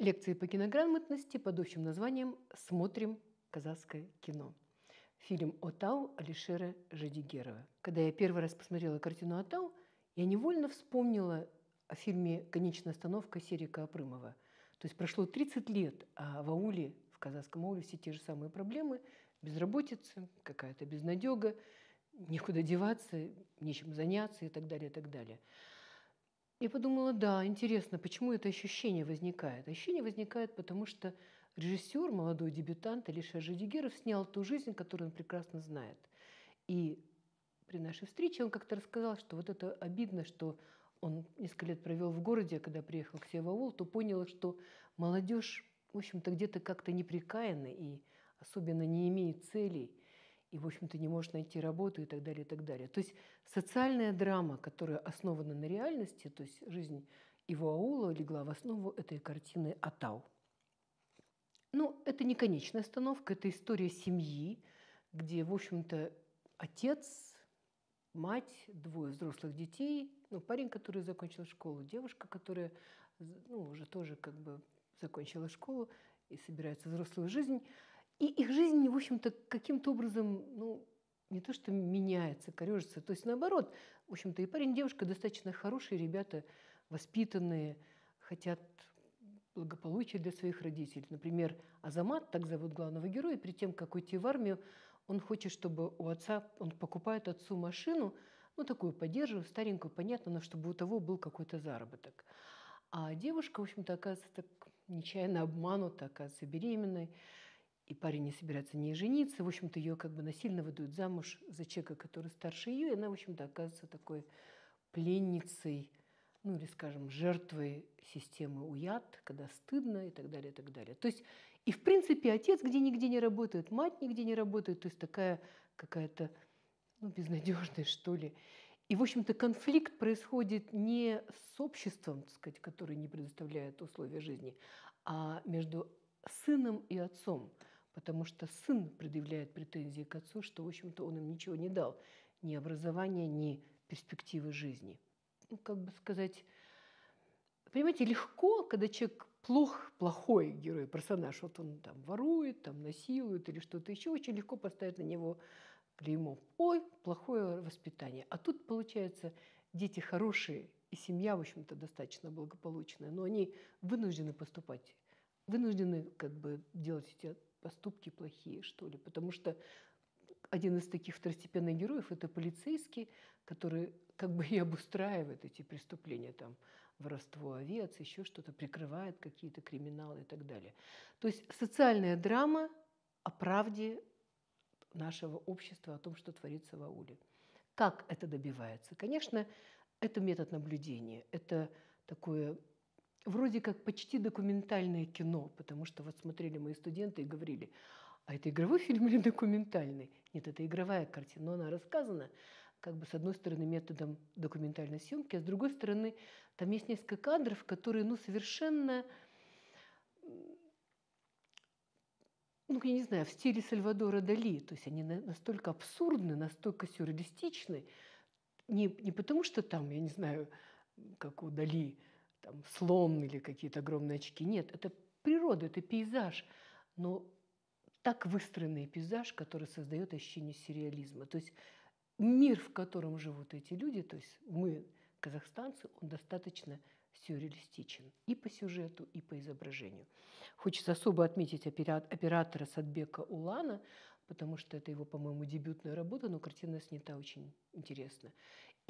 Лекции по кинограмотности под общим названием «Смотрим казахское кино». Фильм «Отау» Алишера Жадигерова. Когда я первый раз посмотрела картину «Отау», я невольно вспомнила о фильме «Конечная остановка» Серика Апрымова. То есть прошло 30 лет, а в ауле, в казахском ауле все те же самые проблемы, безработица, какая-то безнадега, некуда деваться, нечем заняться и так далее, и так далее. Я подумала, да, интересно, почему это ощущение возникает. Ощущение возникает, потому что режиссер, молодой дебютант Алиша Жадигеров снял ту жизнь, которую он прекрасно знает. И при нашей встрече он как-то рассказал, что вот это обидно, что он несколько лет провел в городе, а когда приехал к себе в аул, то понял, что молодежь, в общем-то, где-то как-то неприкаянна и особенно не имеет целей и, в общем-то, не может найти работу и так далее, и так далее. То есть социальная драма, которая основана на реальности, то есть жизнь его аула легла в основу этой картины «Атау». Ну, это не конечная остановка, это история семьи, где, в общем-то, отец, мать, двое взрослых детей, ну, парень, который закончил школу, девушка, которая, ну, уже тоже как бы закончила школу и собирается взрослую жизнь – и их жизнь, в общем-то, каким-то образом, ну, не то что меняется, корежится, то есть наоборот, в общем-то, и парень, и девушка достаточно хорошие ребята, воспитанные, хотят благополучия для своих родителей. Например, Азамат, так зовут главного героя, перед тем, как уйти в армию, он хочет, чтобы у отца, он покупает отцу машину, ну, такую поддерживаю, старенькую, понятно, но чтобы у того был какой-то заработок. А девушка, в общем-то, оказывается так нечаянно обманута, оказывается беременной и парень не собирается не жениться. В общем-то, ее как бы насильно выдают замуж за человека, который старше ее, и она, в общем-то, оказывается такой пленницей, ну или, скажем, жертвой системы уят, когда стыдно и так далее, и так далее. То есть, и в принципе, отец где-нигде не работает, мать нигде не работает, то есть такая какая-то, ну, безнадежная, что ли. И, в общем-то, конфликт происходит не с обществом, так сказать, которое не предоставляет условия жизни, а между сыном и отцом – потому что сын предъявляет претензии к отцу, что, в общем-то, он им ничего не дал, ни образования, ни перспективы жизни. Ну, как бы сказать, понимаете, легко, когда человек плох, плохой герой, персонаж, вот он там ворует, там насилует или что-то еще, очень легко поставить на него клеймо. Ой, плохое воспитание. А тут, получается, дети хорошие, и семья, в общем-то, достаточно благополучная, но они вынуждены поступать, вынуждены как бы делать эти поступки плохие, что ли. Потому что один из таких второстепенных героев – это полицейский, который как бы и обустраивает эти преступления, там, воровство овец, еще что-то, прикрывает какие-то криминалы и так далее. То есть социальная драма о правде нашего общества, о том, что творится в ауле. Как это добивается? Конечно, это метод наблюдения, это такое вроде как почти документальное кино, потому что вот смотрели мои студенты и говорили, а это игровой фильм или документальный? Нет, это игровая картина, но она рассказана как бы с одной стороны методом документальной съемки, а с другой стороны там есть несколько кадров, которые ну совершенно ну, я не знаю, в стиле Сальвадора Дали. То есть они настолько абсурдны, настолько сюрреалистичны. Не, не потому, что там, я не знаю, как у Дали, там, слон или какие-то огромные очки. Нет, это природа, это пейзаж. Но так выстроенный пейзаж, который создает ощущение сюрреализма. То есть мир, в котором живут эти люди, то есть мы, казахстанцы, он достаточно сюрреалистичен и по сюжету, и по изображению. Хочется особо отметить оператора Садбека Улана, потому что это его, по-моему, дебютная работа, но картина снята очень интересно.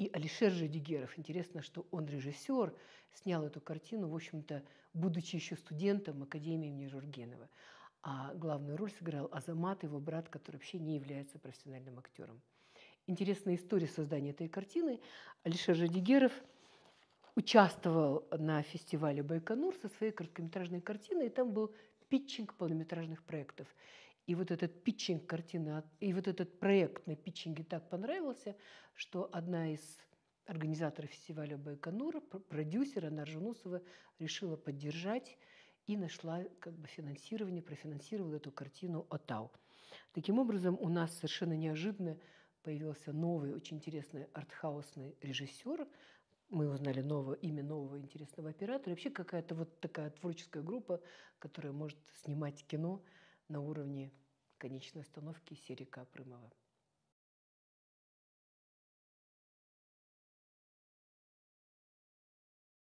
И Алишер Жадигеров, интересно, что он режиссер, снял эту картину, в общем-то, будучи еще студентом Академии имени Жургенова. А главную роль сыграл Азамат, его брат, который вообще не является профессиональным актером. Интересная история создания этой картины. Алишер Жадигеров участвовал на фестивале Байконур со своей короткометражной картиной, и там был питчинг полнометражных проектов. И вот этот питчинг картины, и вот этот проект на питчинге так понравился, что одна из организаторов фестиваля Байконур, продюсер Анна Аржунусова, решила поддержать и нашла как бы финансирование, профинансировала эту картину «Отау». Таким образом, у нас совершенно неожиданно появился новый, очень интересный артхаусный режиссер, мы узнали новое, имя нового интересного оператора. Вообще какая-то вот такая творческая группа, которая может снимать кино на уровне конечной остановки Серика Апрымова.